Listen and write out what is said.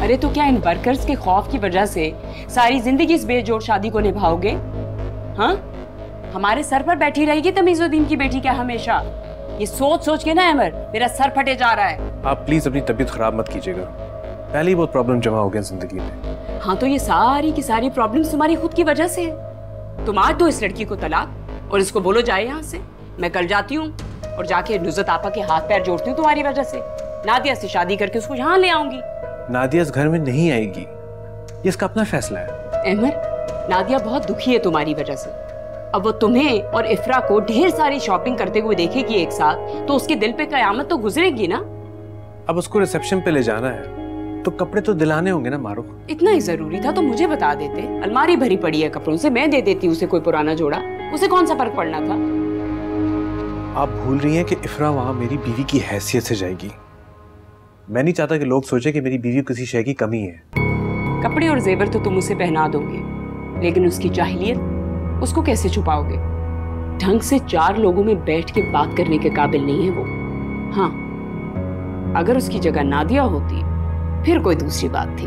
अरे तो क्या इन वर्कर्स के खौफ की वजह से सारी ज़िंदगी इस बेजोड़ शादी को निभाओगे? हाँ? हमारे सर पर बैठी रहेगी तमीजुद्दीन की बेटी क्या हमेशा? ये सोच सोच के ना अमर मेरा सर फटे जा रहा है। आप प्लीज़ अपनी तबीयत खराब मत कीजिएगा। पहले ही बहुत प्रॉब्लम जमा हो गया ज़िंदगी में। हाँ तो ये सारी की सारी प्रॉब्लम तुम्हारी खुद की वजह से है। तुम आज दो इस लड़की को तलाक और इसको बोलो जाए यहाँ से। मैं कल जाती हूँ और जाके नुजत आपा के हाथ पैर जोड़ती हूँ तुम्हारी वजह से। नादिया से शादी करके उसको यहाँ ले आऊँगी। नादिया इस घर में नहीं आएगी। ये इसका अपना फैसला है। अहमद नादिया बहुत दुखी है तुम्हारी वजह से। अब वो तुम्हें और इफ्रा को ढेर सारी शॉपिंग करते हुए देखेगी एक साथ तो उसके दिल पे कयामत तो गुजरेगी ना? अब उसको रिसेप्शन पे ले जाना है तो कपड़े तो दिलाने होंगे ना मारो इतना ही ज़रूरी था तो मुझे बता देते। अलमारी भरी पड़ी है कपड़ों से मैं दे देती उसे कोई पुराना जोड़ा। उसे कौन सा फ़र्क पड़ना था? आप भूल रही हैं कि इफ्रा वहाँ मेरी बीवी की हैसियत से जाएगी। मैं नहीं चाहता कि लोग सोचे कि मेरी बीवी किसी शय की कमी है। कपड़े और जेवर तो तुम उसे पहना दोगे, लेकिन उसकी जाहिलियत, उसको कैसे छुपाओगे? ढंग से चार लोगों में बैठ के बात करने के काबिल नहीं है वो। हाँ अगर उसकी जगह नादिया होती, फिर कोई दूसरी बात थी।